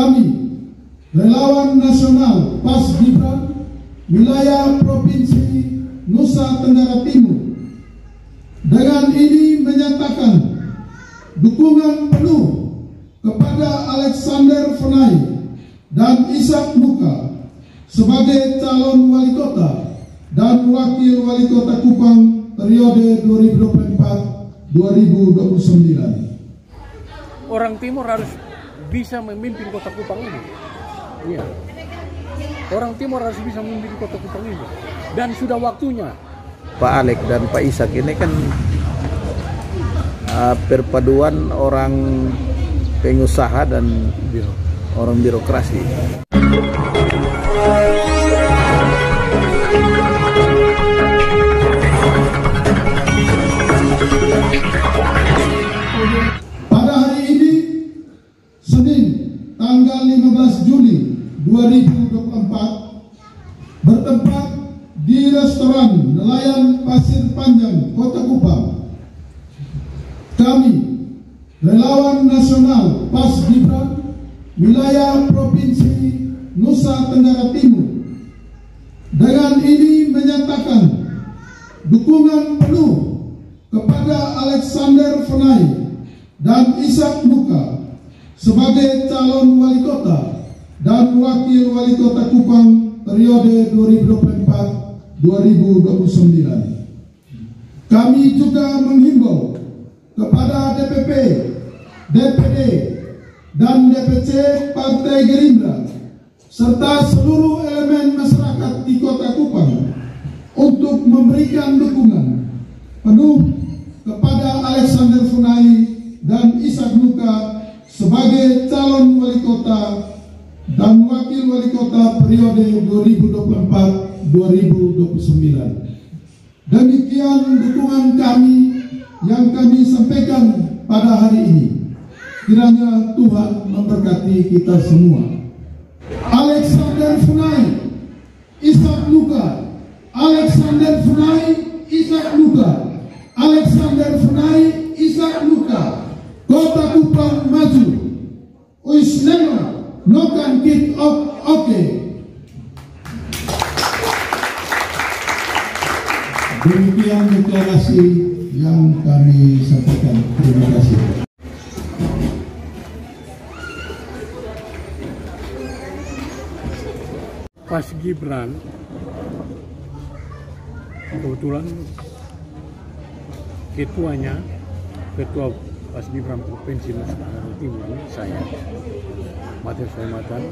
kami, relawan nasional PAS Gibran, wilayah Provinsi Nusa Tenggara Timur, dengan ini menyatakan dukungan penuh kepada Alexander Fenai dan Ishak Luka sebagai calon wali kota dan wakil wali kota Kupang periode 2024-2029. Orang Timur harus bisa memimpin kota Kupang ini. Iya. Orang Timur harus bisa memimpin kota Kupang ini. Dan sudah waktunya. Pak Alek dan Pak Ishak ini kan uh, perpaduan orang pengusaha dan biro, orang birokrasi. Kota Kupang. Kami, relawan nasional PAS Gibran, wilayah Provinsi Nusa Tenggara Timur, dengan ini menyatakan dukungan penuh kepada Alexander Fenai dan Ishak Luka sebagai calon wali kota dan wakil wali kota Kupang periode 2024-2029. Kami juga menghimbau kepada DPP, DPD, dan DPC Partai Gerindra serta seluruh elemen masyarakat di kota Kupang untuk memberikan dukungan penuh kepada Alexander Funai dan Ishak Luka sebagai calon wali kota dan wakil wali kota periode 2024-2029. Demikian dukungan kami yang kami sampaikan pada hari ini. Kiranya Tuhan memberkati kita semua. Alexander Funai, Ishak Luka, Alexander Funai, Ishak Luka, Demikian deklarasi yang kami sampaikan. Terima kasih. Pas Gibran kebetulan ketuanya ketua Pas Gibran Provinsi Nusa Tenggara Timur saya Matius Rahmatan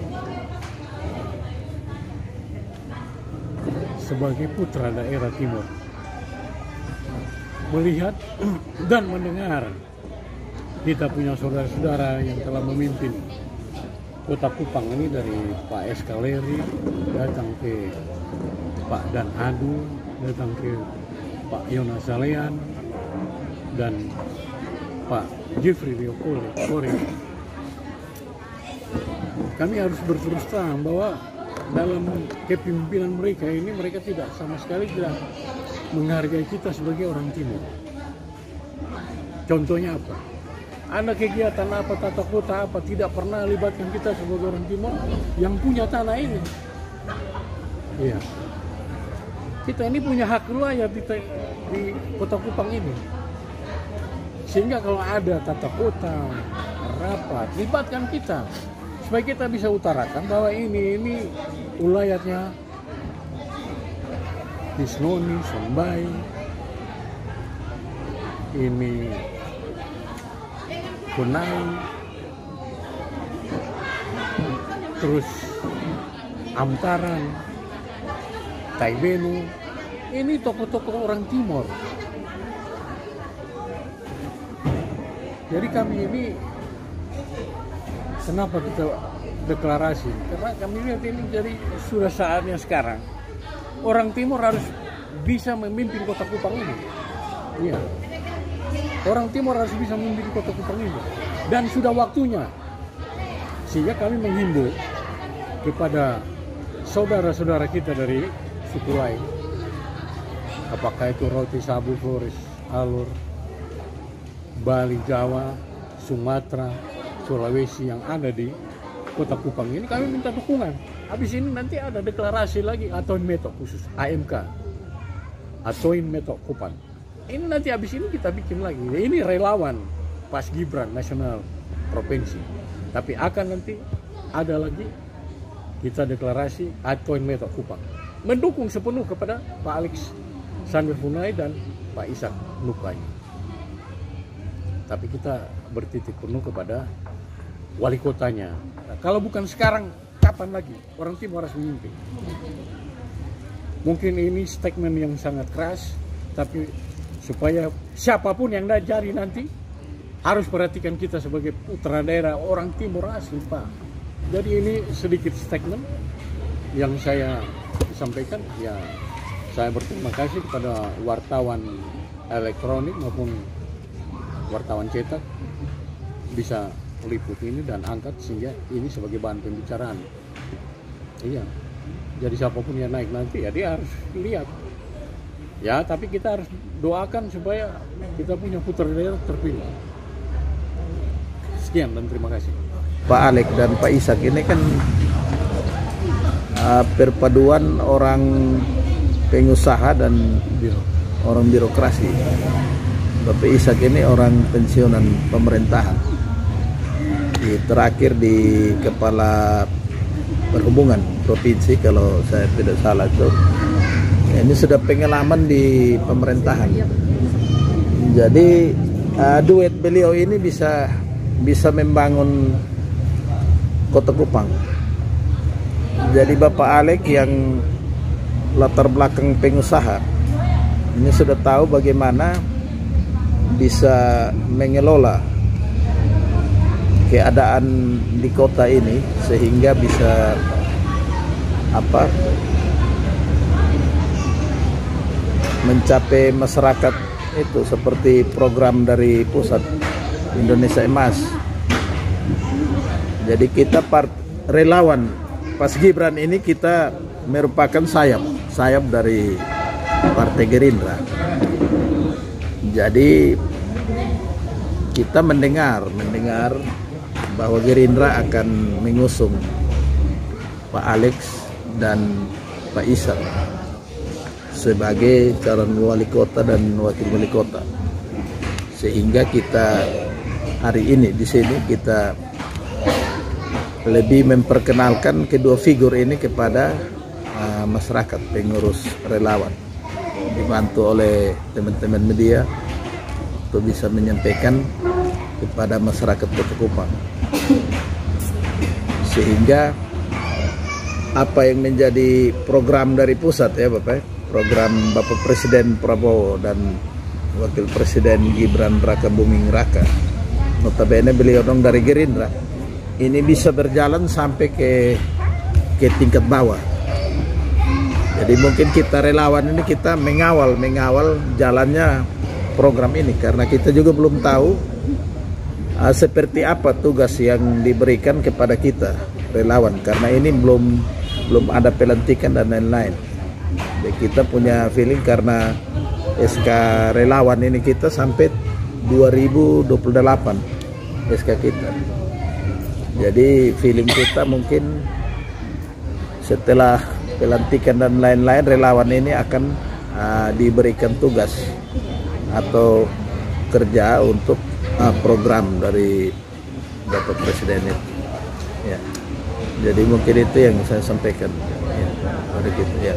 sebagai putra daerah timur melihat dan mendengar kita punya saudara-saudara yang telah memimpin kota Kupang ini dari Pak Eskaleri datang ke Pak Dan Adu datang ke Pak Yonas Salean dan Pak Jeffrey Leopoldo. Kami harus berterus terang bahwa dalam kepemimpinan mereka ini mereka tidak sama sekali tidak menghargai kita sebagai orang timur. Contohnya apa? Ada kegiatan apa, tata kota apa, tidak pernah libatkan kita sebagai orang timur yang punya tanah ini. Iya. Kita ini punya hak wilayah di, di kota Kupang ini. Sehingga kalau ada tata kota, rapat, libatkan kita. Supaya kita bisa utarakan bahwa ini, ini wilayahnya Disnoni, Sombai, ini Kunai, terus Amtaran, Taibenu, ini tokoh-tokoh orang timur. Jadi kami ini kenapa kita deklarasi? Karena kami lihat ini jadi sudah saatnya sekarang orang timur harus bisa memimpin kota Kupang ini. Iya. Orang timur harus bisa memimpin kota Kupang ini. Dan sudah waktunya. Sehingga kami menghimbau kepada saudara-saudara kita dari suku lain. Apakah itu Roti Sabu, Flores, Alur, Bali, Jawa, Sumatera, Sulawesi yang ada di Kota Kupang ini kami minta dukungan. Habis ini nanti ada deklarasi lagi atau metok khusus AMK atau metok Kupang. Ini nanti habis ini kita bikin lagi. Ini relawan pas Gibran nasional provinsi. Tapi akan nanti ada lagi kita deklarasi atau metok Kupang. Mendukung sepenuh kepada Pak Alex Sander Funai dan Pak Isak Nukai. Tapi kita bertitik penuh kepada wali kotanya. Kalau bukan sekarang, kapan lagi? Orang timur harus memimpin. Mungkin ini statement yang sangat keras, tapi supaya siapa pun yang jadi nanti harus perhatikan kita sebagai putra daerah orang timur asli Pak. Jadi ini sedikit statement yang saya sampaikan ya saya berterima kasih kepada wartawan elektronik maupun wartawan cetak bisa meliput ini dan angkat sehingga ini sebagai bahan pembicaraan. Iya. Jadi siapa pun yang naik nanti ya dia harus lihat. Ya, tapi kita harus doakan supaya kita punya putra daerah terpilih. Sekian dan terima kasih. Pak Alek dan Pak Isak ini kan uh, perpaduan orang pengusaha dan Biro. orang birokrasi. Bapak Isak ini orang pensiunan pemerintahan. Di, terakhir di kepala perhubungan provinsi kalau saya tidak salah itu. Ini sudah pengalaman di pemerintahan. Jadi uh, duet beliau ini bisa bisa membangun Kota Kupang. Jadi Bapak Alek yang latar belakang pengusaha ini sudah tahu bagaimana bisa mengelola keadaan di kota ini sehingga bisa apa mencapai masyarakat itu seperti program dari pusat Indonesia Emas. Jadi kita part relawan pas Gibran ini kita merupakan sayap sayap dari Partai Gerindra. Jadi kita mendengar mendengar bahwa Gerindra akan mengusung Pak Alex dan Pak Isa sebagai calon wali kota dan wakil wali kota. Sehingga kita hari ini di sini kita lebih memperkenalkan kedua figur ini kepada uh, masyarakat pengurus relawan dibantu oleh teman-teman media untuk bisa menyampaikan kepada masyarakat Kota Kupang sehingga apa yang menjadi program dari pusat ya Bapak program Bapak Presiden Prabowo dan Wakil Presiden Gibran Raka Buming Raka. Notabene beliau dong dari Gerindra. Ini bisa berjalan sampai ke ke tingkat bawah. Jadi mungkin kita relawan ini kita mengawal mengawal jalannya program ini. Karena kita juga belum tahu uh, seperti apa tugas yang diberikan kepada kita relawan karena ini belum belum ada pelantikan dan lain-lain. Kita punya feeling karena SK relawan ini kita sampai 2028 SK kita. Jadi film kita mungkin setelah pelantikan dan lain-lain relawan ini akan uh, diberikan tugas atau kerja untuk uh, program dari Bapak Presiden itu. Ya. Jadi mungkin itu yang saya sampaikan. Ya, gitu ya.